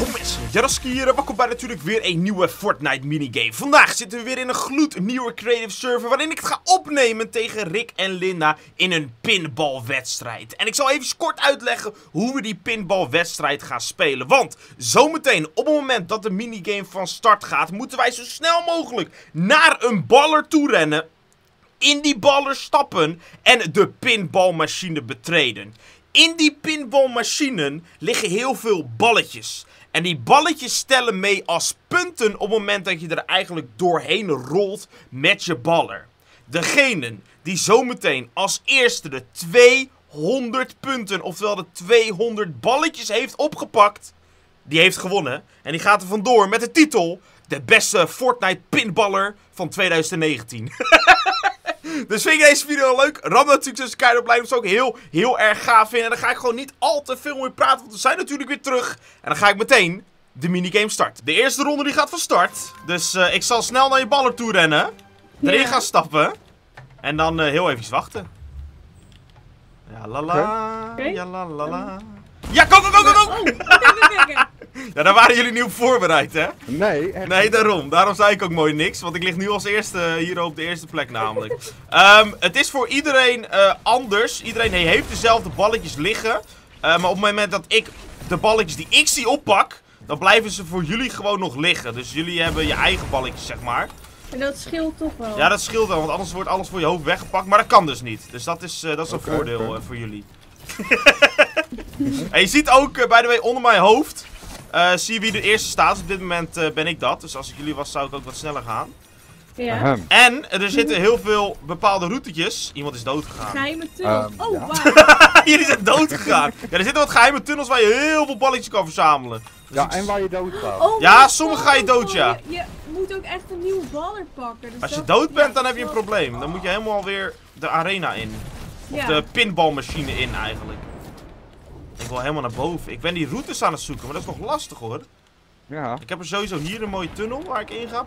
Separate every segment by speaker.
Speaker 1: Yo Jaroski hier en welkom bij natuurlijk weer een nieuwe Fortnite minigame. Vandaag zitten we weer in een gloednieuwe creative server waarin ik het ga opnemen tegen Rick en Linda in een pinballwedstrijd. En ik zal even kort uitleggen hoe we die pinballwedstrijd gaan spelen. Want zometeen op het moment dat de minigame van start gaat, moeten wij zo snel mogelijk naar een baller toe rennen in die baller stappen en de pinballmachine betreden. In die pinballmachinen liggen heel veel balletjes. En die balletjes stellen mee als punten op het moment dat je er eigenlijk doorheen rolt met je baller. Degene die zometeen als eerste de 200 punten, oftewel de 200 balletjes heeft opgepakt, die heeft gewonnen. En die gaat er vandoor met de titel de beste Fortnite pinballer van 2019. Dus vind je deze video leuk? Ram natuurlijk tussen keihard op zou ik heel, heel erg gaaf vinden. En dan ga ik gewoon niet al te veel meer praten. Want we zijn natuurlijk weer terug. En dan ga ik meteen de minigame starten. De eerste ronde die gaat van start. Dus uh, ik zal snel naar je baller toe rennen. Erin gaan stappen. En dan uh, heel even wachten. Ja, la la.
Speaker 2: Okay.
Speaker 1: Ja, la la la. Ja, go, go, go, go, go! Ja, daar waren jullie niet op voorbereid, hè?
Speaker 3: Nee, echt
Speaker 1: Nee, daarom. Daarom zei ik ook mooi niks. Want ik lig nu als eerste hier op de eerste plek namelijk. Ehm, het is voor iedereen eh, anders. Iedereen heeft dezelfde balletjes liggen. Eh, maar op het moment dat ik de balletjes die ik zie oppak... Dan blijven ze voor jullie gewoon nog liggen. Dus jullie hebben je eigen balletjes, zeg maar.
Speaker 2: En dat scheelt toch wel.
Speaker 1: Ja, dat scheelt wel. Want anders wordt alles voor je hoofd weggepakt. Maar dat kan dus niet. Dus dat is, eh, dat is een voordeel eh, voor jullie. en je ziet ook, by the way, onder mijn hoofd... eh, zie je wie de eerste staat. Op dit moment eh, ben ik dat. Dus als ik jullie was, zou ik ook wat sneller gaan.
Speaker 2: Ja.
Speaker 3: Ahem.
Speaker 1: En er zitten heel veel bepaalde routetjes. Iemand is dood gegaan.
Speaker 2: Geheime tunnel.
Speaker 3: Ehm,
Speaker 2: oh,
Speaker 3: ja.
Speaker 2: wauw.
Speaker 1: Jullie zijn dood gegaan. Ja, er zitten wat geheime tunnels waar je heel veel balletjes kan verzamelen. Dus
Speaker 3: Ja,
Speaker 1: ik-
Speaker 3: en waar je dood gaat.
Speaker 2: Oh,
Speaker 1: Ja, sommige ga je dood, ja.
Speaker 2: Je, je moet ook echt een nieuwe baller pakken. Dus
Speaker 1: Als je dood bent, dan heb je een probleem. Dan moet je helemaal weer de arena in. Of
Speaker 2: Ja.
Speaker 1: de pinballmachine in eigenlijk. Ik wil helemaal naar boven. Ik ben die routes aan het zoeken, maar dat is nog lastig hoor.
Speaker 3: Ja.
Speaker 1: Ik heb er sowieso hier een mooie tunnel waar ik in ga.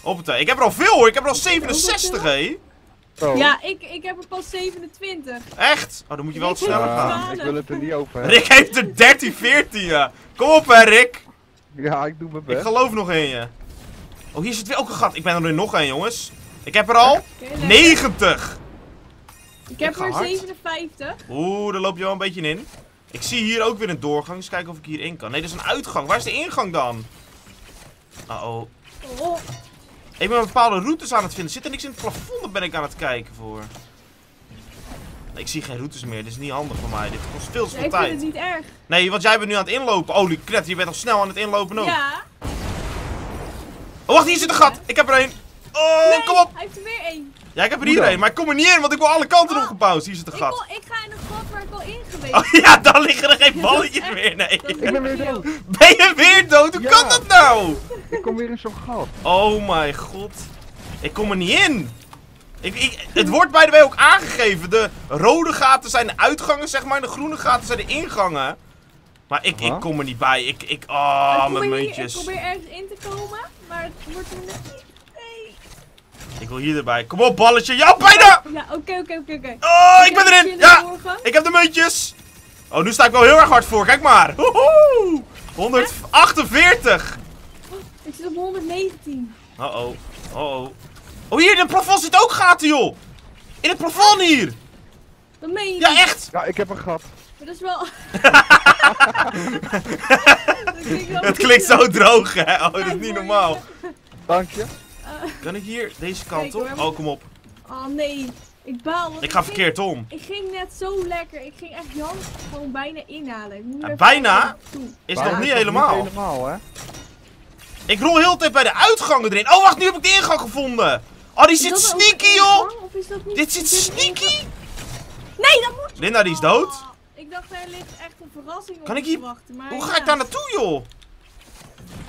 Speaker 1: Hoppatee. Ik heb er al veel hoor. Ik heb er al 67 hé.
Speaker 3: Zo.
Speaker 2: Ja, ik, ik heb er pas 27.
Speaker 1: Echt? Oh, dan moet je wel
Speaker 2: Ik
Speaker 1: sneller
Speaker 2: er
Speaker 1: gaan.
Speaker 3: Ja, ik wil het er niet over hebben.
Speaker 1: Rick heeft er 13, 14 ja. Kom op hè Rick.
Speaker 3: Ja, ik doe mijn
Speaker 1: Ik
Speaker 3: best.
Speaker 1: geloof nog in je. Oh, hier zit weer ook een gat. Ik ben er nu nog een, jongens. Ik heb er al
Speaker 2: Oké, lekker.
Speaker 1: 90.
Speaker 2: Ik heb er
Speaker 1: hard.
Speaker 2: 57.
Speaker 1: Oeh, daar loop je wel een beetje in. Ik zie hier ook weer een doorgang. Eens kijken of ik hierin kan. Nee, dat is een uitgang. Waar is de ingang dan? Uh-oh.
Speaker 2: Oh,
Speaker 1: Ik ben bepaalde routes aan het vinden. Zit er niks in het plafond? Daar ben ik aan het kijken voor. Nee, ik zie geen routes meer. Dit is niet handig voor mij. Dit kost veel te veel
Speaker 2: ik vind het
Speaker 1: tijd.
Speaker 2: niet erg.
Speaker 1: Nee, want jij bent nu aan het inlopen. Oh, die kret, je bent al snel aan het inlopen ook.
Speaker 2: Ja.
Speaker 1: Oh, wacht, hier zit een gat. Ik heb er een. Oh,
Speaker 2: Nee,
Speaker 1: kom op.
Speaker 2: Hij heeft er weer één.
Speaker 1: Ja, ik heb er hier een, maar ik kom er niet in, want ik wil alle kanten
Speaker 2: Oh,
Speaker 1: opgebouwd. Hier zit een
Speaker 2: Ik,
Speaker 1: gat.
Speaker 2: ik ga in een gat waar ik al in geweest
Speaker 1: Oh ja, dan liggen er geen balletjes
Speaker 2: echt-
Speaker 1: meer, nee.
Speaker 3: Ik ben weer dood.
Speaker 1: Ben je weer dood? Hoe
Speaker 3: Ja.
Speaker 1: kan dat nou?
Speaker 3: Ik kom weer in zo'n gat.
Speaker 1: Oh mijn god. Ik kom er niet in. Ik, ik, het wordt bij de way ook aangegeven. De rode gaten zijn de uitgangen, zeg maar. En de groene gaten zijn de ingangen. Maar ik, ik kom er niet bij. Ik, ik,
Speaker 2: Ik
Speaker 1: ah,
Speaker 2: probeer
Speaker 1: mijn muntjes.
Speaker 2: Ik probeer ergens in te komen, maar het wordt er net niet.
Speaker 1: Ik wil hier erbij. Kom op, balletje. Ja, bijna!
Speaker 2: Ja, oké, oké, oké, oké.
Speaker 1: Oh, ik ben erin. Ja, ik heb de muntjes. Oh, nu sta ik wel heel erg hard voor. Kijk maar. Woehoe. 148.
Speaker 2: Ik zit op 119.
Speaker 1: Uh-oh. Uh-oh. Oh, hier in het plafond zit ook gaten, joh. In het plafond hier.
Speaker 2: Dat meen je
Speaker 1: Ja,
Speaker 2: niet.
Speaker 1: echt.
Speaker 3: Ja, ik heb een gat.
Speaker 2: Maar dat is wel... Dat klinkt wel
Speaker 1: Het klinkt zo droog, hè. Oh, dat is niet normaal.
Speaker 3: Dank je.
Speaker 1: Kan ik hier deze kant op? Oh, kom op.
Speaker 2: oh nee, ik baal. want
Speaker 1: Ik ga
Speaker 2: ging-
Speaker 1: verkeerd om.
Speaker 2: Ik ging net zo lekker. Ik ging echt Jan gewoon bijna inhalen. Ik moet
Speaker 1: Ja,
Speaker 2: even
Speaker 1: bijna? Is
Speaker 3: Maar
Speaker 1: nog niet helemaal.
Speaker 3: Niet helemaal, hè.
Speaker 1: Ik rol heel de tijd bij de uitgangen erin. Oh, wacht, nu heb ik de ingang gevonden. Oh, die zit sneaky,
Speaker 2: ingang,
Speaker 1: joh.
Speaker 2: Of is dat niet
Speaker 1: Dit zit sneaky.
Speaker 2: Nee, dat moet.
Speaker 1: Linda, die is dood.
Speaker 2: Oh, ik dacht er ligt echt een verrassing op
Speaker 1: Kan ik
Speaker 2: me
Speaker 1: hier-
Speaker 2: wachten. Maar
Speaker 1: Hoe
Speaker 2: ja.
Speaker 1: ga ik daar naartoe, joh?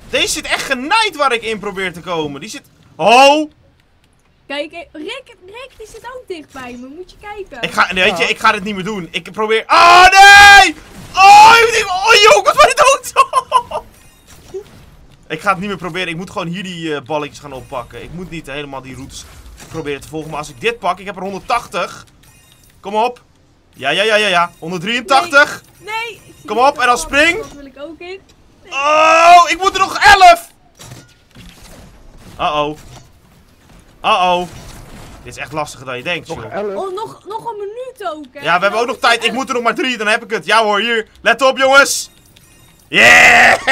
Speaker 1: Deze zit echt genaaid waar ik in probeer te komen. Die zit... Oh!
Speaker 2: Kijk, eh, Rick, Rick, die zit ook dicht bij me. Moet je kijken.
Speaker 1: Ik ga, nee, weet je,
Speaker 3: Ja.
Speaker 1: ik ga dit niet meer doen. Ik probeer... Oh, nee! Oh, je denkt- oh joh, ik bijna dood! ik ga het niet meer proberen. Ik moet gewoon hier die eh, balletjes gaan oppakken. Ik moet niet helemaal die routes proberen te volgen. Maar als ik dit pak, ik heb er 180. Kom op. Ja, ja, ja, ja, ja. 183.
Speaker 2: Nee! ik
Speaker 1: Kom op, en dan
Speaker 2: wat-
Speaker 1: spring.
Speaker 2: wat wil ik ik ook in.
Speaker 1: Oh, ik moet er nog 11! Uh-oh. Uh-oh. Dit is echt lastiger dan je denkt,
Speaker 3: Nog
Speaker 1: joh.
Speaker 3: 11.
Speaker 2: Oh, nog, nog een minuut ook, hè?
Speaker 1: Ja, we hebben ook nog tijd. Ik moet er nog maar drie, dan heb ik het. Ja hoor, hier. Let op, jongens. Yeah!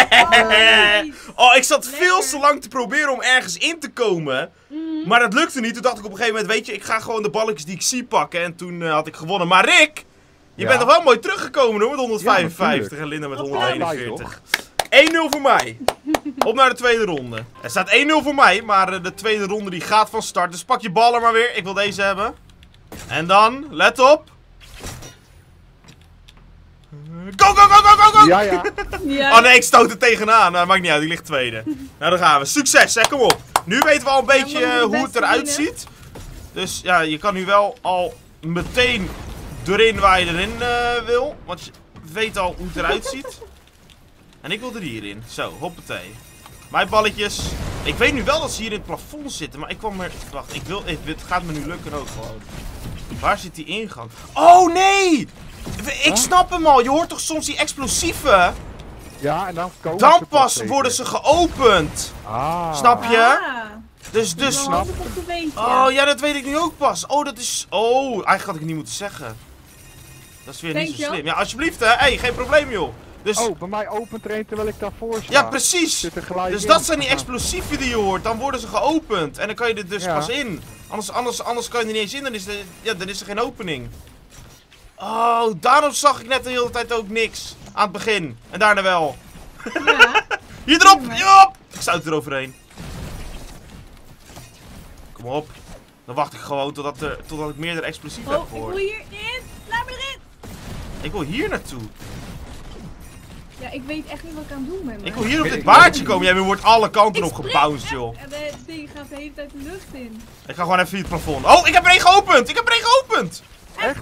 Speaker 2: nice.
Speaker 1: Oh, ik zat veel te lang te proberen om ergens in te komen.
Speaker 2: Mhm.
Speaker 1: Maar dat lukte niet. Toen dacht ik op een gegeven moment, weet je, ik ga gewoon de balletjes die ik zie pakken. En toen eh, had ik gewonnen. Maar Rick, je
Speaker 3: Ja.
Speaker 1: bent nog wel mooi teruggekomen hoor, met 155.
Speaker 3: natuurlijk.
Speaker 1: en Linda met
Speaker 2: Op
Speaker 1: 141. 1-0 voor mij. Op naar de tweede ronde. Er staat 1-0 voor mij, maar eh, de tweede ronde die gaat van start. Dus pak je ballen maar weer. Ik wil deze hebben. En dan, let op. Go, go, go, go, go, go!
Speaker 3: Ja, ja.
Speaker 1: Oh nee, ik stoot er tegenaan. Nou, maakt niet uit, die ligt tweede. nou, dan gaan we. Succes, hè, kom op. Nu weten we al een beetje eh, hoe het eruit ziet. Dus ja, je kan nu wel al meteen erin waar je erin eh, wil. Want je weet al hoe het eruit ziet. En ik wil er hierin. Zo, hoppatee. Mijn balletjes. Ik weet nu wel dat ze hier in het plafond zitten, maar ik kwam er... Wacht, ik wil... Het gaat me nu lukken ook gewoon. Waar zit die ingang? Oh, nee! Ik snap hem al. Je hoort toch soms die explosieven?
Speaker 3: Ja, en dan komen
Speaker 1: Dan
Speaker 3: ze
Speaker 1: pas worden ze geopend.
Speaker 3: Ah.
Speaker 1: Snap je?
Speaker 2: Ah,
Speaker 1: Dus,
Speaker 2: dus snap ik op de beetje.
Speaker 1: Oh, ja, dat weet ik nu ook pas. Oh, dat is... Oh, eigenlijk had ik het niet moeten zeggen. Dat is weer niet zo slim. Ja, alsjeblieft, hè. hey, geen probleem, joh. Dus...
Speaker 3: Oh, bij mij opent er een terwijl ik daarvoor sta.
Speaker 1: ja, precies.
Speaker 3: Zit er gelijk
Speaker 1: Dus
Speaker 3: in.
Speaker 1: dat zijn die explosieven die je hoort. Dan worden ze geopend. En dan kan je er dus
Speaker 3: Ja.
Speaker 1: pas in. Anders, anders, anders kan je er niet eens in. Dan is, er, ja, dan is er geen opening. Oh, daarom zag ik net de hele tijd ook niks. Aan het begin. En daarna wel.
Speaker 2: Ja.
Speaker 1: Hier erop! Jop! Ik stuit eroverheen. Kom op. Dan wacht ik gewoon totdat, er, totdat ik meerdere explosieven heb
Speaker 2: Oh, ik
Speaker 1: gehoord.
Speaker 2: wil hierin. Laat me erin.
Speaker 1: Ik wil hier naartoe.
Speaker 2: Ja, ik weet echt niet wat ik aan het doen ben.
Speaker 1: Ik
Speaker 2: maar-
Speaker 1: wil hier op dit baardje komen. Jij wordt alle kanten op
Speaker 2: echt
Speaker 1: joh.
Speaker 2: En het ding gaat de hele tijd de lucht in.
Speaker 1: Ik ga gewoon even via het plafond. Oh, ik heb er één geopend! Ik heb er één geopend!
Speaker 3: Echt?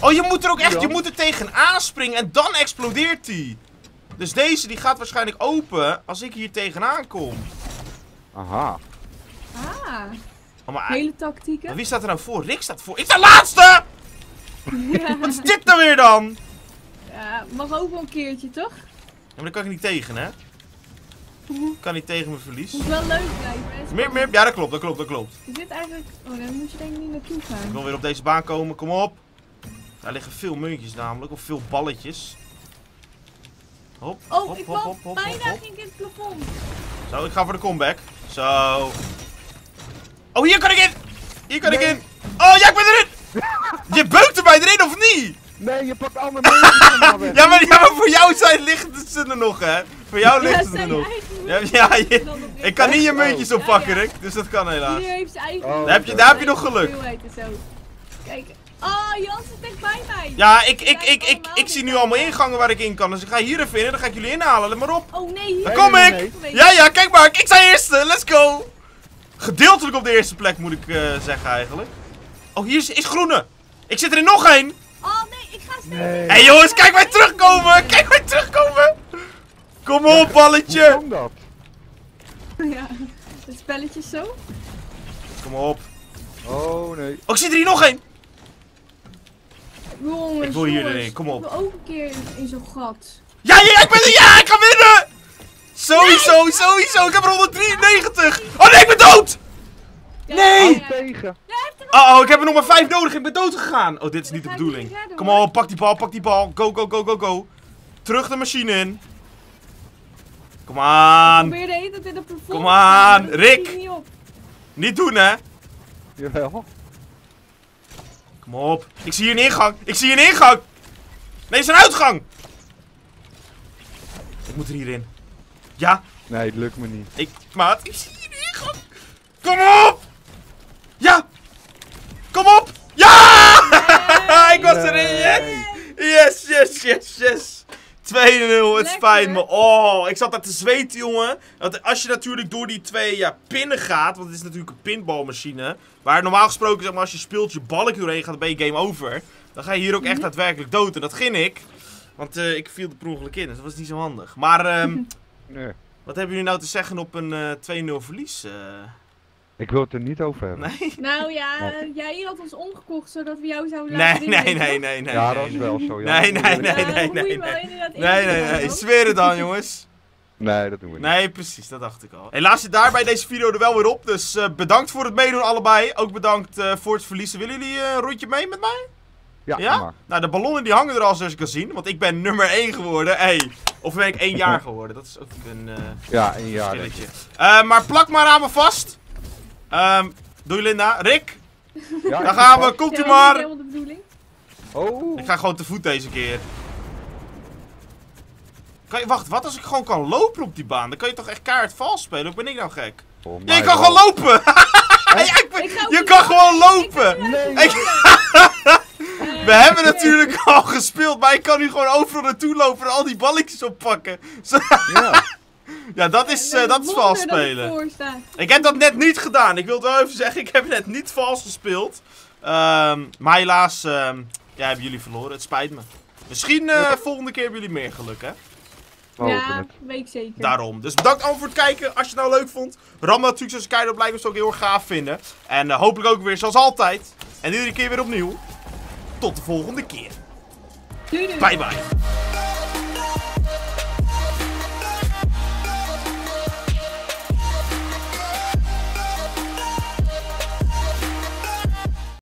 Speaker 1: Oh, je moet er ook echt,
Speaker 3: Ja.
Speaker 1: je moet er tegenaan springen en dan explodeert die. Dus deze die gaat waarschijnlijk open als ik hier tegenaan kom.
Speaker 3: Aha.
Speaker 2: Ah,
Speaker 1: Oh, maar,
Speaker 2: hele
Speaker 1: maar
Speaker 2: tactieken.
Speaker 1: wie staat er nou voor? Rick staat voor. Ik sta laatste!
Speaker 2: Ja.
Speaker 1: Wat is dit nou weer dan?
Speaker 2: ja, mag ook wel een keertje, toch?
Speaker 1: Maar daar kan ik niet tegen, hè? Ik kan niet tegen mijn verlies.
Speaker 2: Moet wel leuk blijven. hè.
Speaker 1: Meer, meer, ja, dat klopt, dat klopt, dat klopt.
Speaker 2: Is dit eigenlijk... Oh, daar moet je denk ik niet naartoe
Speaker 1: Ik
Speaker 2: gaan.
Speaker 1: wil weer op deze baan komen, kom op. Daar liggen veel muntjes namelijk, of veel balletjes. Hop,
Speaker 2: Oh,
Speaker 1: hop,
Speaker 2: ik
Speaker 1: hop,
Speaker 2: val
Speaker 1: hop, hop,
Speaker 2: bijna
Speaker 1: hop,
Speaker 2: ging ik in het plafond.
Speaker 1: Zo, ik ga voor de comeback. Zo. Oh, hier kan ik in! Hier kan ik in! Oh, ja, ik ben erin! Je beukt er mij erin, of niet?
Speaker 3: Nee, je pakt alle mensen.
Speaker 1: Ja maar, ja, maar voor jou zijn liggen ze er nog, hè? Voor jou liggen ze er
Speaker 2: zijn
Speaker 1: nog. Ja, ja, je- ik kan niet je muntjes oppakken. Rick. Dus dat kan helaas.
Speaker 2: Iedereen heeft zijn eigen...
Speaker 3: Oh,
Speaker 1: Daar heb je, daar heb je nog geluk.
Speaker 2: Kijk. Oh, Jan zit echt bij mij.
Speaker 1: Ja, ik, ik, ik, ik, ik zie nu allemaal ingangen waar ik in kan. Dus ik ga hier even in en dan ga ik jullie inhalen. Let maar op.
Speaker 2: Oh nee, hier.
Speaker 1: Daar kom ik! Ja, ja, kijk maar. Ik sta eerste. Let's go. Gedeeltelijk op de eerste plek moet ik eh, zeggen eigenlijk. Oh, hier is, is groene. Ik zit er in nog één.
Speaker 2: Oh nee.
Speaker 1: Hé hey, jongens, kijk mij terugkomen. Kijk mij terugkomen. Kom op,
Speaker 3: Hoe
Speaker 1: balletje.
Speaker 3: kan dat?
Speaker 2: Ja, het spelletje zo.
Speaker 1: Kom op.
Speaker 3: Oh nee.
Speaker 1: Oh, ik zit er hier nog één.
Speaker 2: Jongens,
Speaker 1: Ik wil hier
Speaker 2: jongens.
Speaker 1: erin, kom op.
Speaker 2: Ik wil ook een keer in, in zo'n gat.
Speaker 1: Ja, ja, ik ben er. Ja, ik ga winnen. Sowieso, sowieso. Ik heb er 193. Oh nee, ik ben dood.
Speaker 2: Ja,
Speaker 1: Nee!
Speaker 2: ja, ja.
Speaker 1: Oh, oh, ik heb er nog maar vijf nodig. Ik ben dood gegaan. Oh, dit is niet de bedoeling. Kom op, pak die bal, pak die bal. Go, go, go, go, go. Terug de machine in. Kom aan.
Speaker 2: Probeer de hele tijd in de plafond.
Speaker 1: Kom aan, Rick.
Speaker 2: niet
Speaker 1: doen, hè.
Speaker 3: Jawel.
Speaker 1: Kom op. Ik zie hier een ingang. Ik zie hier een ingang. Nee, het is een uitgang. Ik moet er hierin. Ja,
Speaker 3: Nee, het lukt me niet.
Speaker 1: ik... Maat, ik zie hier een ingang. Kom op. Ja. Kom op. Ja! ik was erin, yes. Yes, yes, yes, yes. 2-0, het spijt me. Oh, ik zat daar te zweten, jongen. Want als je natuurlijk door die twee ja, pinnen gaat, want het is natuurlijk een pinbalmachine. Waar normaal gesproken, zeg maar, als je speelt je balk doorheen gaat, dan ben je game over. Dan ga je hier ook echt daadwerkelijk dood. En dat ging ik. Want eh, ik viel er per ongeluk in, dus dat was niet zo handig. Maar ehm,
Speaker 3: Nee.
Speaker 1: wat hebben jullie nou te zeggen op een eh 2-0 verlies? eh?
Speaker 3: Ik wil het er niet over hebben.
Speaker 1: Nee?
Speaker 2: Nou ja, jij had ons omgekocht zodat we jou zouden
Speaker 1: Nee,
Speaker 2: laten
Speaker 1: nee, nee,
Speaker 2: toch?
Speaker 1: nee, nee.
Speaker 3: ja,
Speaker 1: nee,
Speaker 3: dat is
Speaker 1: nee.
Speaker 3: wel zo. ja.
Speaker 1: Nee, nee, nee,
Speaker 3: ik-
Speaker 1: nee,
Speaker 2: dan moet je
Speaker 1: nee,
Speaker 2: wel
Speaker 1: nee.
Speaker 2: inderdaad
Speaker 1: Nee, nee, nee. Zweer het dan, jongens.
Speaker 3: Nee, dat doen we niet.
Speaker 1: Nee, precies, dat dacht ik al. Helaas zit daarbij deze video er wel weer op. Dus eh, bedankt voor het meedoen allebei. Ook bedankt eh, voor het verliezen. Willen jullie eh, een rondje mee met mij?
Speaker 3: Ja,
Speaker 1: Ja?
Speaker 3: maar.
Speaker 1: Nou, de ballonnen die hangen er al zoals je kan zien. Want ik ben nummer 1 geworden. Hey. Of ben ik 1 jaar geworden? Dat is ook een eh
Speaker 3: Ja, een jaar. ik.
Speaker 1: Eh, maar plak maar aan me vast. Ehm doei Linda. Rick,
Speaker 3: Ja,
Speaker 1: daar gaan we. Komt u maar.
Speaker 2: helemaal de bedoeling.
Speaker 3: vast. Oh.
Speaker 1: Ik ga gewoon te voet deze keer. Kan je, wacht, wat als ik gewoon kan lopen op die baan? Dan kan je toch echt kaart vals spelen? Of ben ik nou gek? Ja, je kan gewoon lopen! ja, ik ben- je kan gewoon lopen!
Speaker 3: Nee,
Speaker 1: Ik- We hebben natuurlijk al gespeeld, maar ik kan nu gewoon overal naartoe lopen en al die balletjes oppakken.
Speaker 3: Ja.
Speaker 1: Ja, dat is, eh, dat is vals
Speaker 2: ik
Speaker 1: spelen. Ik heb dat net niet gedaan. Ik wil het wel even zeggen, ik heb net niet vals gespeeld. Ehm, maar helaas, ehm, ja, hebben jullie verloren. Het spijt me. Misschien eh, volgende keer hebben jullie meer geluk, hè?
Speaker 3: Hopen
Speaker 2: Ja, weet ik zeker.
Speaker 1: Daarom. Dus bedankt allemaal voor het kijken. Als je het nou leuk vond, ram natuurlijk zoals like. Dat zou ik heel erg gaaf vinden. En eh, hopelijk ook weer zoals altijd. En iedere keer weer opnieuw. Tot de volgende keer.
Speaker 2: Doei doei.
Speaker 1: Bye bye.